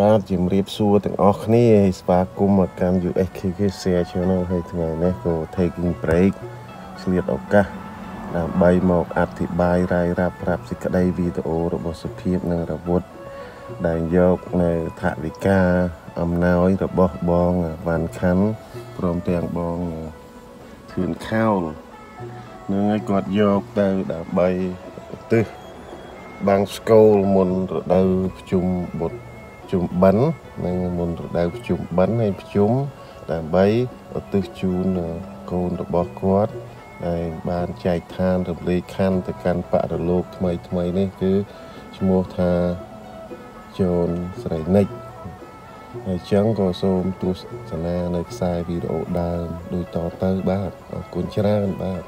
បាទជំរាបសួរទាំងអស់គ្នាហើយស្វាគមន៍មកកាន់ USKK Share Channel ហើយថ្ងៃនេះក៏ taking break ឆ្លៀតឱកាសដើម្បីមកអធិប្បាយរាយរាប់ប្រាប់សេចក្តីវីដេអូរបស់សុភាពនិងរវុធដែលយកនៅថវិកាអំណោយរបស់បងវ៉ាន់ខាន់ព្រមទាំងបងធឿនខោលនឹងឲ្យគាត់យកទៅដើម្បីឧទ្ទិសបាំងស្គូលមុនរដូវប្រជុំបុត្រ ជុំបិណ្ឌនិងមុនរដូវប្រជុំបិណ្ឌហើយប្រជុំដើម្បីឧទ្ទិសជូនកូនរបស់គាត់ហើយបានចែកឋានរំលែកខណ្ឌទៅកាន់បរិលោកថ្មីថ្មីនេះគឺឈ្មោះថាជូនស្រីនិចហើយចឹងក៏សូមទស្សនានៅខ្សែវីដេអូដើមដូចតទៅបាទអរគុណច្រើនបាទ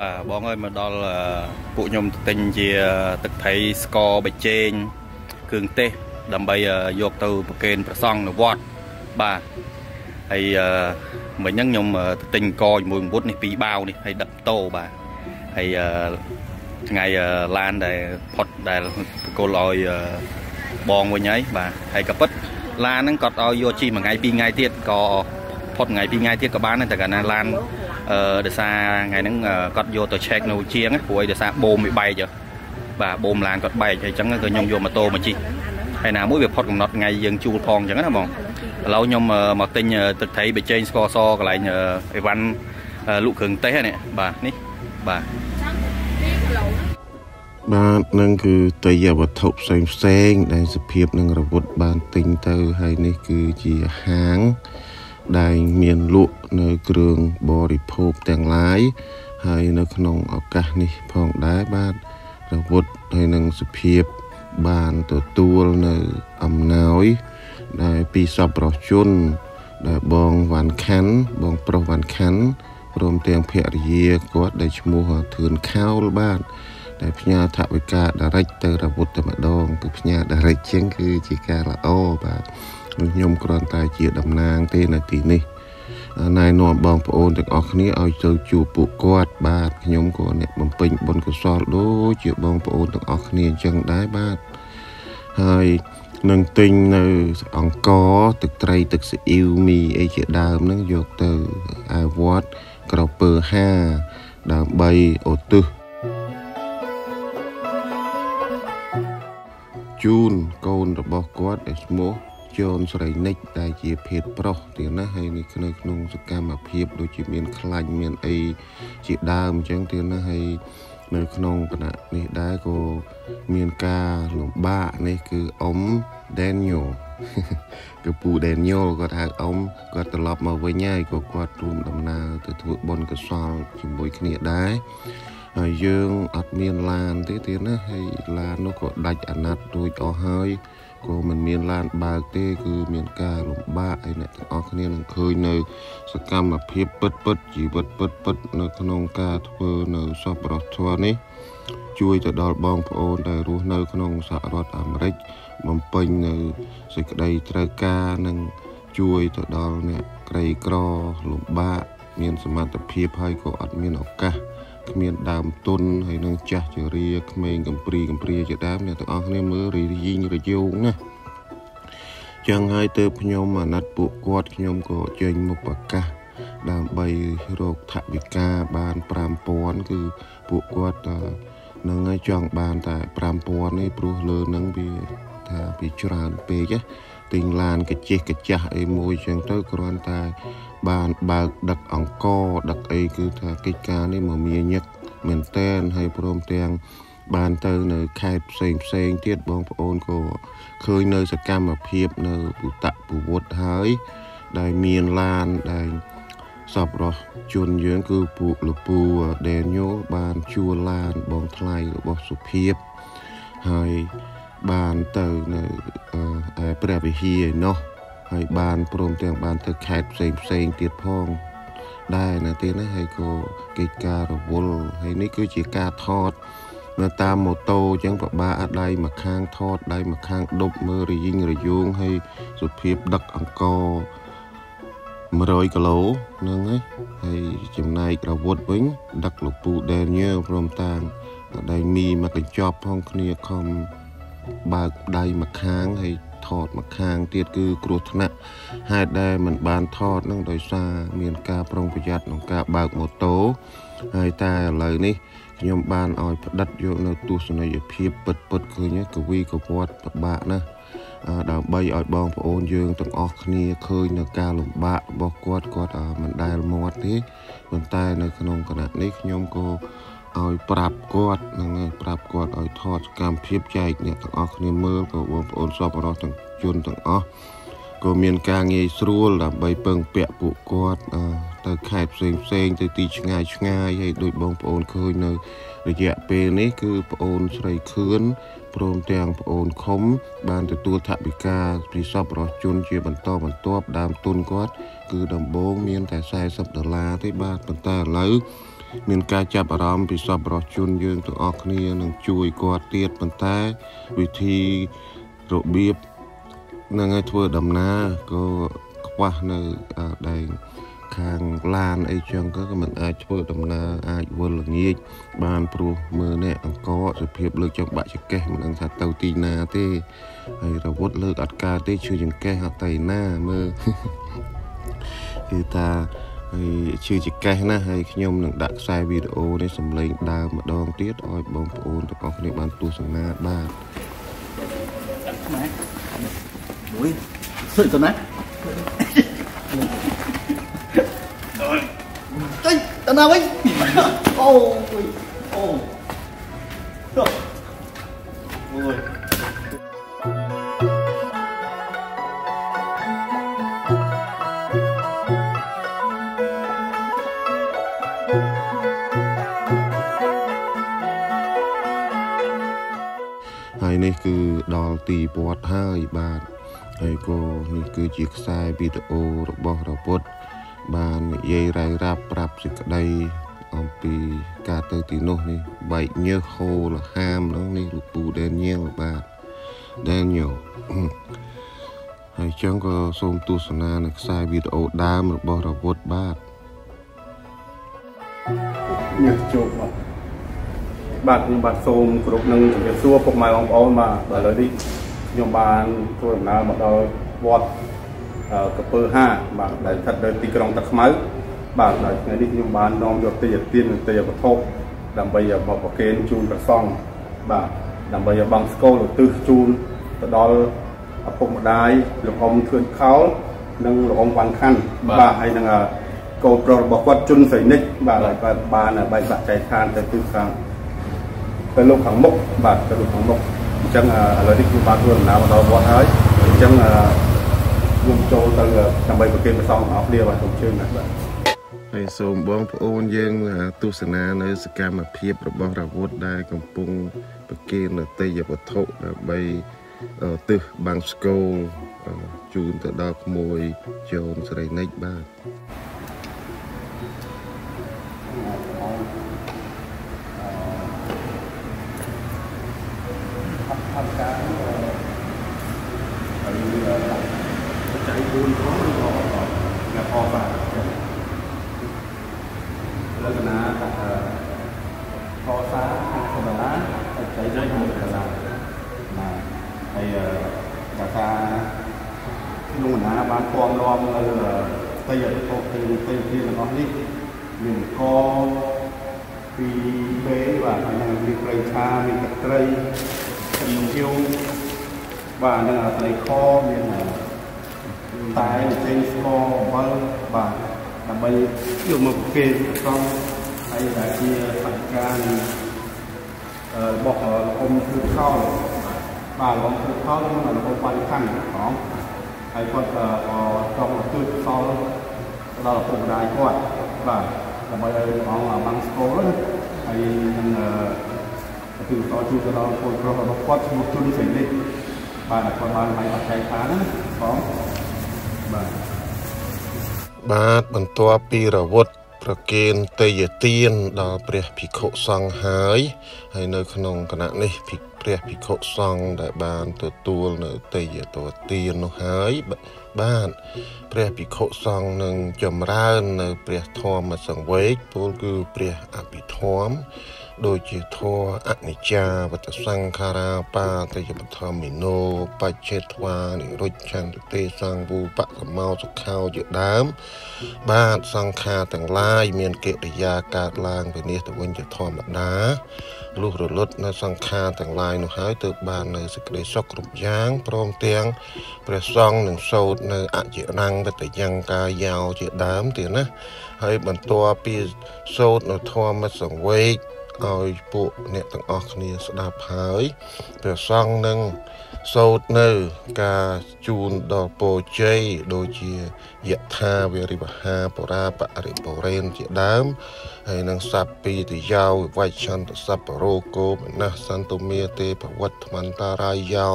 បាទបងអើយមកដល់ពួកខ្ញុំទិញជាទឹកត្រីស្ករបិជែងគ្រឿងទេស ដើម្បីយកទៅប្រគេនព្រះសង្ឃនៅវត្តបាទហើយមិញហ្នឹងខ្ញុំទិញកជាមួយមុតនេះពីរបាវនេះហើយដឹកតោបាទហើយថ្ងៃឡានដែលផុតដែលបកគលឲ្យបងវិញហើយបាទហើយក៏ពិតឡានហ្នឹងគាត់ឲ្យយកជីមួយថ្ងៃពីរថ្ងៃទៀតក៏ផុតថ្ងៃពីរថ្ងៃទៀតក៏បានដែរតែកាលណាឡានអឺដោយសារថ្ងៃហ្នឹងគាត់យកទៅ check នៅជាងព្រោះឯដោយសារបូមវាបែកបាទបូមឡានគាត់បែកហើយអញ្ចឹងក៏ខ្ញុំយកម៉ូតូមកជិះ ហើយណាមួយវាផុតកំណត់ថ្ងៃយើងជួលផងអញ្ចឹងណាបងឥឡូវខ្ញុំមកទិញទឹកត្រីបេជែងស្ករសកន្លែងអីវ៉ាន់លក់គ្រឿងទេសនេះបាទនេះបាទបាទនឹងគឺតយវត្ថុផ្សេងផ្សេង ដែលសភាពនឹងរវុធបានទិញទៅហើយនេះគឺជាហាង ដែលមានលក់នៅគ្រឿងបរិភោគទាំងឡាយហើយនៅក្នុងឱកាសនេះផងដែរបាទរវុធហើយនឹងសភាព បានទទួលនៅអំណោយដែលពីសពរស់ជន ដែលបងវ៉ាន់ខាន់ បងប្រុសវ៉ាន់ខាន់ព្រមទាំងភរិយាគាត់ដែលឈ្មោះធឿនខោលបាទដែលផ្ញើថវិកាដារិចទៅរវុធតែម្ដងគឺផ្ញើដារិចជាងគឺជាការល្អបាទខ្ញុំគ្រាន់តែជាតំណាងទេនៅទីនេះ ណែនាំបងប្អូនទាំងអស់គ្នាឲ្យទៅជួបពួកគាត់បាទខ្ញុំក៏អ្នកបំពេញបុណ្យកុសលដូចជាបងប្អូនទាំងអស់គ្នាអញ្ចឹងដែរបាទហើយនឹងទិញនៅអង្គទឹកត្រីទឹកស៊ីអ៊ីវមីអីជាដើមហ្នឹងយកទៅឯវត្តក្រពើ5ដើម្បីឧទ្ទិសជូនកូនរបស់គាត់ដែលឈ្មោះ ជូនស្រីនិចដែលជាភេទប្រុសទៀតណាហើយនេះនៅក្នុងសកម្មភាពដូចជាមានខ្លាញ់មានអីជាដើមអញ្ចឹងទៀតណាហើយនៅក្នុងគណៈនេះដែរក៏មានការលំបាកនេះគឺអ៊ំ Daniel គឺពូ Daniel គាត់ហៅអ៊ំគាត់ត្រឡប់មកវិញហើយក៏គាត់រួមដំណើរទៅធ្វើបុណ្យកុសលជាមួយគ្នាដែរហើយយើងអត់មានឡានទេទៀតណាហើយឡាននោះក៏ដាច់អាណត្តិរួចអស់ហើយ ក៏មិនមានឡានបើកទេគឺមានការលំបាកហើយអ្នកទាំងអស់គ្នានឹងឃើញនៅ សកម្មភាពពិតពិតជីវិតពិតពិតនៅក្នុងការធ្វើនៅសពរធម៌នេះ ជួយទៅដល់បងប្អូនដែលរស់នៅ ក្នុងសហរដ្ឋអាមេរិកបំពេញនៅសេចក្តីត្រូវការនិងជួយទៅដល់អ្នកក្រីក្រលំបាកមានសមត្ថភាពហើយក៏អត់មានឱកាស គ្មានដើមទុនហើយនឹងចាស់ជរាក្មេងកំព្រីកំព្រាជាដើមអ្នកទាំងអស់គ្នាមើលរីយីងរយោងណាចឹងហើយទៅខ្ញុំអាណិតពួកគាត់ខ្ញុំក៏ចេញមុខប្រកាសដើម្បីរកថវិកាបាន5000គឺពួកគាត់នឹងឲ្យចង់បានតែ5000នេះព្រោះលើនឹងវា ថាវាច្រើនពេកទិញឡានកជិះកចាស់អីមួយចឹងទៅគ្រាន់តែ បានបើកដឹកអង្គដឹកអីគឺថាកិច្ចការនេះមកមានញឹកមែនតែនហើយព្រមទាំងបានទៅនៅខេត្តផ្សេងផ្សេងទៀតបងប្អូនក៏ឃើញនៅសកម្មភាពនៅពុតពុវុធហើយ ដែលមានឡានដែលសពរស់ជនយើងគឺពួកលពូដេញូបានជួលឡានបងថ្លៃរបស់សុភាពហើយ បានទៅនៅឯព្រះវិហារឯណោះហើយបានព្រមទាំងបានទៅខេត្តផ្សេងផ្សេងទៀតផងដែរណាទៀតណាហើយក៏កិច្ចការរវល់ហើយនេះគឺជាការថតនៅតាមម៉ូតូអញ្ចឹងប្របាអត់ដៃមួយខាងថតដៃមួយខាងដប់មើលរយិញរយោងហើយសុភាពដឹកអង្គ100គីឡូហ្នឹងហើយហើយចំណែករវុធវិញដឹកលោកពូដែលញើព្រមតាងដៃមីមកកញ្ចប់ផងគ្នាខំ បើកដៃមួយខាងហើយថតមកខាងទៀតគឺគ្រោះថ្នាក់ហេតុដែលมันបានថតនឹងដោយសារមានការប្រុងប្រយ័ត្នក្នុងការបើកម៉ូតូហើយតែឥឡូវនេះខ្ញុំបានឲ្យផ្ដិតយកនៅទស្សនីយភាពពិតពិតឃើញកវីកវត្តពិបាកណាស់ដើម្បីឲ្យបងប្អូនយើងទាំងអស់គ្នាឃើញនៅការលំបាករបស់គាត់គាត់មិនដែលមាត់ទេប៉ុន្តែនៅក្នុងគណៈនេះខ្ញុំក៏ ឲ្យប្រាប់គាត់ហ្នឹងហើយប្រាប់គាត់ឲ្យថតកម្មភាពចែកអ្នកទាំងអស់គ្នាមើលក៏បងប្អូនសពរស់ទាំងជនទាំងអស់ក៏មានការងាយស្រួលដើម្បីពឹងពាក់ពួកគាត់ទៅខេត្តផ្សេងផ្សេងទៅទីឆ្ងាយឆ្ងាយហើយដូចបងប្អូនឃើញនៅរយៈពេលនេះគឺប្អូនស្រីខឿនព្រមទាំងប្អូនខុំបានទទួលថវិកាពីសពរស់ជនជាបន្តបន្ទាប់ដើមទុនគាត់ គឺដំបូងមានតែ40ដុល្លារទេបាទប៉ុន្តែឥឡូវ មានការចាប់អារម្មណ៍ពីសពរស់ជនយើងទាំងអស់គ្នានឹងជួយគាត់ទៀតប៉ុន្តែវិធីរបៀបនឹងឲ្យធ្វើដំណើរក៏ខ្វះនៅដែងខាងឡានអីចឹងក៏មិនអាចធ្វើដំណើរអាចវិលល្ងាចបានព្រោះមើលនេះអង្គសភាពលើកចង្បាក់ចកេះមិនដឹងថាទៅទីណាទេហើយរវត្តលើកអត់កើតទេឈឺចង្កេះអត់ទៅណាមើលគឺថា ហើយឈឺចកេះណាហើយខ្ញុំនឹងដាក់ខ្សែវីដេអូនេះសម្លេងដើមម្ដងទៀតឲ្យបងប្អូនទាំងអស់គ្នាបានទស្សនាបាទខ្មែរមួយសុយទៅណាចេញទៅណាវិញអូអូអូ នេះគឺដល់ទីវត្តហើយបាទហើយក៏នេះគឺជាខ្សែវីដេអូរបស់រពុទ្ធបាននិយាយរាយរាប់ប្រាប់សេចក្តីអំពីការទៅទីនោះនេះបែកញើសហូលហាមហ្នឹងនេះលោកពូដែនញៀលបាទដែនញោហើយចឹងក៏សូមទស្សនានៅខ្សែវីដេអូដើមរបស់រពុទ្ធបាទញើសជោគបាទ បាទខ្ញុំបាទសូមគោរពនឹងជម្រាបសួរពុកម៉ែបងប្អូនបាទឥឡូវនេះខ្ញុំបានធ្វើដំណើរមកដល់វត្តកពើ5បាទដែលស្ថិតនៅទីក្រុងតាខ្មៅបាទដល់ថ្ងៃនេះខ្ញុំបាននាំយកទេយទាននិងទេយវត្ថុដើម្បីមកប្រគេនជូនព្រះសង្ឃបាទដើម្បីឲ្យបងស្គលឧទ្ទិសជូនទៅដល់ឪពុកម្ដាយលោកអ៊ំធឿនខោលនិងលោកអ៊ំវ៉ាន់ខាន់បាទហើយនឹងកូនប្រុសរបស់គាត់ជុនសៃនិចបាទហើយគាត់បានបែកបាក់ចែកឋានទៅទិសខាង ទៅលោកខាងមុខបាទទៅលោកខាងមុខអញ្ចឹងឥឡូវនេះខ្ញុំបានធ្វើដំណើរមកដល់វត្តហើយអញ្ចឹងខ្ញុំចូលទៅដើម្បីប្រគេនព្រះសង្ឃអស់គ្នាបាទសូមជើញណាស់បាទហើយសូមបងប្អូនយើងទស្សនានៅសកម្មភាពរបស់រាវុធដែលកំពុងប្រគេននៅទេយវត្ថុដើម្បីទិសបាំងស្គលជូនទៅដល់ក្មួយជូនស្រីនិចបាទ ក្នុងបណ្ដាបានពំរំនៅទីអតិថោទីទីទីទាំងអស់នេះមានកពីពេបាទហើយនឹងមានប្រៃឆាមានទឹកត្រីខ្ញុំជៀវបាទនឹងត្រីខមានតែផ្សេងស្ករអំបិលបាទដើម្បីយកមកប្រគេនព្រះហើយដែលជាសកម្ម របស់លោកអ៊ំគឺខោបាទលោកអ៊ំគឺខោនិងលោកអ៊ំបានខាន់ផងហើយគាត់ក៏ចង់ជួយសល់ដល់ឪពុកម្ដាយគាត់បាទដើម្បីឲ្យអង្គបាំងស្គលហើយនឹងគឺតជួយទៅដល់ពលប្រុសរបស់គាត់ឈ្មោះជុនសេនីបាទគាត់បានបាយអត់ចែកថាណាបងបាទបាទបន្ទាប់ពីរវត្ត ប្រគេនទេយទានដល់ព្រះភិក្ខុសង្ឃហើយហើយនៅក្នុងគណៈនេះព្រះភិក្ខុសង្ឃដែលបានទទួលនៅទេយតទាននោះហើយបានព្រះភិក្ខុសង្ឃនឹងចម្រើននៅព្រះធម៌សង្វេគពលគឺព្រះអភិធម្ម ដូចជាធរអនិច្ចាវតសង្ខារាបាតយបធម្មិណោបច្ចេធ្វានិរុច្ឆន្ទទេសង្វូបសមោសុខោជាដើម បាទសង្ខារទាំងឡាយមានកិរិយាកើតឡើងវិនិច្ឆ័យទៅវិញជាធម្មតាលុះរលត់នៅសង្ខារទាំងឡាយនោះហើយទើបបាននៅសេចក្តីសុខគ្រប់យ៉ាងព្រមទាំងព្រះសង្ឃនឹងសោតនៅអចិរੰងវតយ៉ាងកាយោជាដើមទៀតណាហើយបន្ទាប់ពីសោតនៅធម្មសង្វេគ ឲ្យពួកអ្នកទាំងអស់គ្នាស្ដាប់ហើយព្រះសង្ឃនឹងសោតនៅ ការជូនដល់ពោជ័យដូចជាយថាវិរិវហាបរាបរិបរេនជាដើមហើយនឹងសัพពីទយោវច្ឆន្តសัพពរោគោមនសន្តុមេទេភវត្តមន្តារាយោ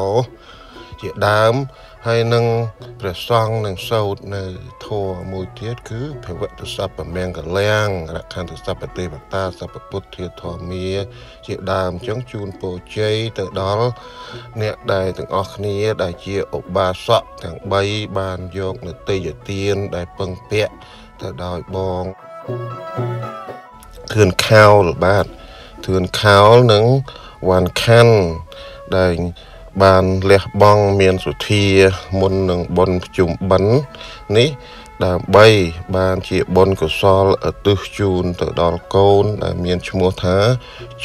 ជាដើមហើយនឹងព្រះសង្ឃនឹងសោតនៅធម៌មួយទៀតគឺភវតសពមង្គលាំងរខន្តសពទេវតាសពពុទ្ធធាធម្មាជាដើមចឹងជូនពរជ័យទៅដល់អ្នកដែលទាំងអស់គ្នាដែលជាឧបាសកទាំង3បានយកនៅទេយទានដែលពឹងពាក់ទៅដោយបងធឿនខោលបាទធឿនខោលនឹងវ៉ាន់ខាន់ដែល បានលះបង់មានសុធា មុននឹងបុណ្យជុំបិណ្ឌនេះ ដើម្បីបានជាបុណ្យកុសលឧទ្ទិសជូនទៅដល់កូនដែលមានឈ្មោះថា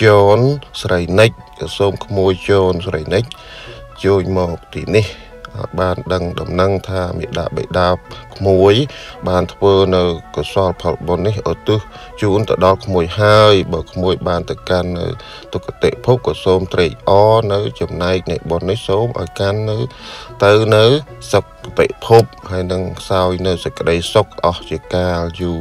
ជូនស្រីនិចក៏សូមក្មួយជូនស្រីនិចជួយមកទីនេះ បានដឹងដំណឹងថាមេដាបេដាក្មួយ បានធ្វើនៅកុសលផលបុណ្យនេះឧទ្ទិសជូនទៅដល់ក្មួយហើយបើក្មួយបានទៅកាន់នៅទុគតិភពក៏សូមត្រេកអរនៅ ចំណែកនៃបុណ្យនេះសូមឲ្យកាន់នៅ ទៅនៅសុគតិភពហើយនឹងខ្សោយនៅសេចក្តីសុខអស់ជាកាលយូរ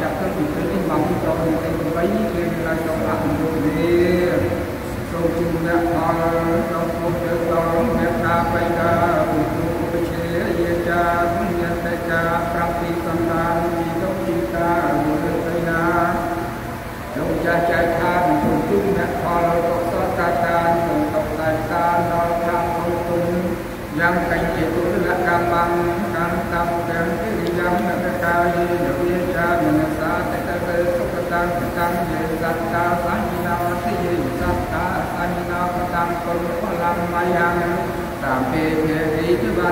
chặt các chủ tế tinh bằng cho những cái bấy như là trong lạc một đôi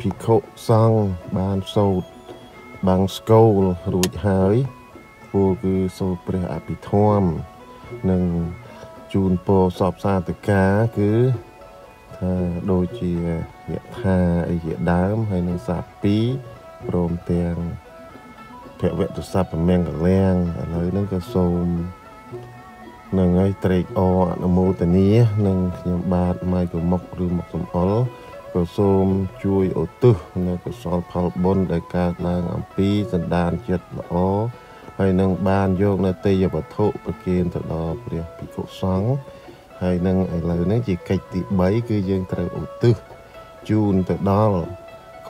ភិក្ខុសង្ឃបានសូត្របាំងស្គូលរួចហើយពលគឺសូត្រព្រះអភិធម្មនិងជូនពរសពសាធកាគឺថាដូចជាយថាអីជាដើមហើយនឹងសាពីព្រមទាំងភវតុសពមង្គលាំងឥឡូវហ្នឹងក៏សូមនឹងឲ្យត្រេកអរអនុមោទនានឹងខ្ញុំបាទម៉ៃកមុកឬមុកសំអល់ ក៏សូមជួយឧទ្ទិសនៅកុសលផលបុណ្យដែលកើតឡើងអំពីសន្តានចិត្តល្អហើយនឹងបានយកនៅទេយវត្ថុប្រគេនទៅដល់ព្រះភិក្ខុសង្ឃហើយនឹងឥឡូវនេះជាកិច្ចទី3គឺយើងត្រូវឧទ្ទិសជូនទៅដល់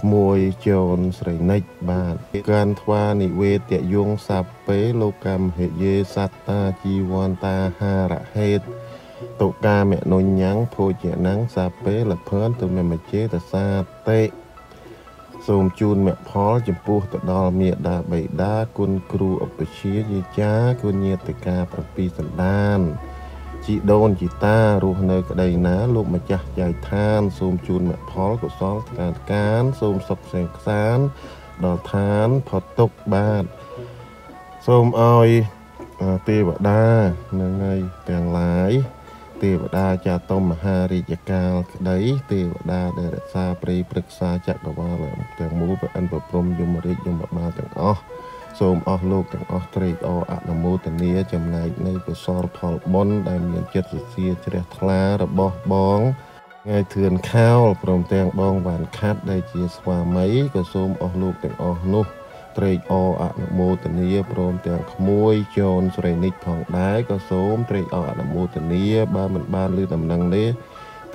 ក្មួយជូនស្រីនិចបាទកានថ្វានិវេទយងសាពេលោកកម្មហេយេសត្តាជីវន្តាហារហេត តុកាមនុញ្ញੰភោជនੰសាពេលភឿនទុមេមជេតសាតេសូមជូនមគ្គផល ចំពោះទៅដល់មេដាបៃតាគុណគ្រូឧបជាយាចាគុណញាតិកា7សន្តានជីដូនជីតារស់នៅក្តីណាលោកម្ចាស់ចៅឋាន សូមជូនមគ្គផលកុសលការកាន សូមសុខសេខ្សាន ដល់ឋានផុតទុកបាទសូមឲ្យទេវតានឹងហើយទាំងឡាយ ទេវតាចាតុមមហារាជកាលក្តីទេវតាដែលរក្សាព្រៃព្រឹក្សាចក្រវាលទាំងមូលព្រះអិនប្រព្រំយមរាជយមបាលទាំងអស់សូមអស់លោកទាំងអស់ត្រេកអរអនុមោទនាចំណែកនៅកុសលផលបុណ្យដែលមានចិត្តសរសៀជ្រះថ្លារបស់បងថ្ងៃធឿនខោលព្រមទាំងបងវ៉ាន់ខាត់ដែលជាស្វាមីក៏សូមអស់លោកទាំងអស់នោះ ត្រេកអរអនុមោទនាព្រមទាំងក្មួយជូនស្រីនិចផងដែរក៏សូមត្រេកអរអនុមោទនាបើមិនបានលើដំណឹងនេះ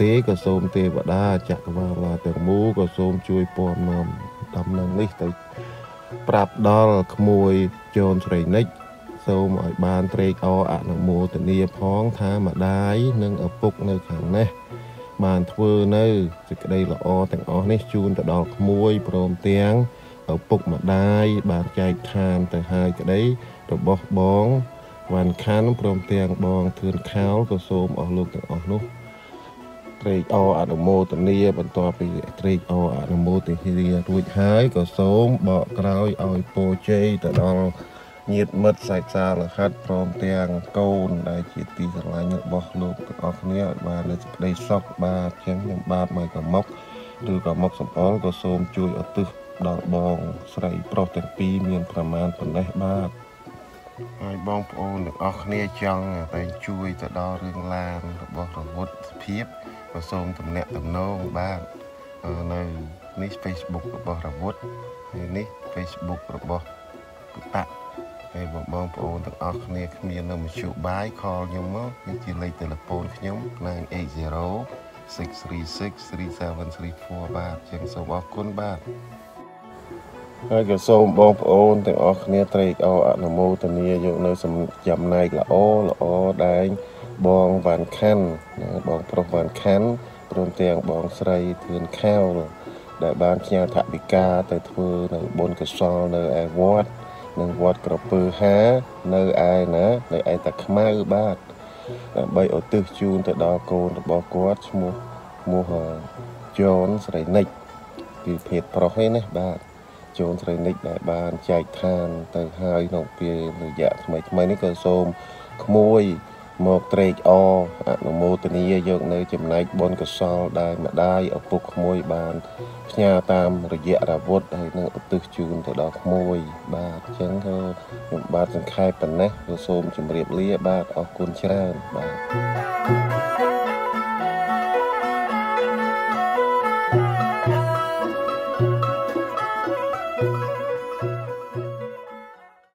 ទេក៏សូមទេវតាចក្រវាឡាទាំងមូលក៏សូមជួយពំនាំដំណឹងនេះទៅប្រាប់ដល់ក្មួយជូនស្រីនិចសូមឲ្យបានត្រេកអរអនុមោទនាផងថាម្ដាយនិងឪពុកនៅខាងនេះបានធ្វើនៅសេចក្តីល្អទាំងអស់នេះជូនទៅដល់ក្មួយព្រមទាំង ឪពុកម្ដាយបានចែកឋានទៅហើយក្តីរបស់បងវ៉ាន់ខាន់ព្រមទាំងបងធឿនខោលក៏សូមអស់លោកទាំងអស់នោះត្រេកអរអនុមោទនាបន្ទាប់ពីត្រេកអរអនុមោទនារួចហើយក៏សូមបកក្រោយឲ្យពោជ័យទៅដល់ញាតិមិត្តសាច់សាលហិតព្រមទាំងកូនដែលជាទីស្រឡាញ់របស់លោកទាំងអស់គ្នាឲ្យបាននៅសេចក្តីសុខបាទចឹងខ្ញុំបាទមកកមុកឬក៏មុខសំអល់ក៏សូមជួយឧទ្ទិស ដល់បងស្រីប្រុសទាំងពីរមានប្រមាណប៉ុណ្ណេះបាទហើយបងប្អូនទាំងអស់គ្នាចង់តែជួយទៅដល់រឿងឡានរបស់រវុធភាពក៏សូមតំណាក់តំណងបាទនៅនេះ Facebook របស់រវុធហើយនេះ Facebook របស់ពុតៈហើយបងបងប្អូនទាំងអស់គ្នាគ្មាននៅមជ្ឈបាយខលខ្ញុំមកនេះជាលេខទូរស័ព្ទខ្ញុំ980 636 3734បាទជាងសូមអរគុណបាទ ហើយក៏សូមបងប្អូនទាំងអស់គ្នាត្រេកអរអនុមោទនាយកនៅចំណែកល្អល្អដែលបងវ៉ាន់ខាន់បងប្រុសវ៉ាន់ខាន់ព្រមទាំងបងស្រីធឿនខែវដែលបានផ្ញើថវិកាទៅធ្វើនៅបុណ្យកុសលនៅឯវត្តនៅវត្តក្រពើហានៅឯណានៅឯតាខ្មៅបាទដើម្បីឧទ្ទិសជូនទៅដល់កូនរបស់គាត់ឈ្មោះឈ្មោះជូនស្រីនិចពីភេទប្រុសឯណាបាទ ជូនស្រីនិចដែលបានចែកឋានទៅហើយក្នុងពេលរយៈថ្មីថ្មីនេះក៏សូមក្មួយមកត្រេកអរអនុមោទនាយកនៅចំណែកបុណ្យកុសលដែលម្ដាយឪពុកក្មួយបានផ្ញើតាមរយៈរាវុធហើយនឹងឧទ្ទិសជូនទៅដល់ក្មួយបាទអញ្ចឹងក៏ខ្ញុំបាទសង្ខេបប៉ុណ្ណេះក៏សូមជម្រាបលាបាទអរគុណច្រើនបាទ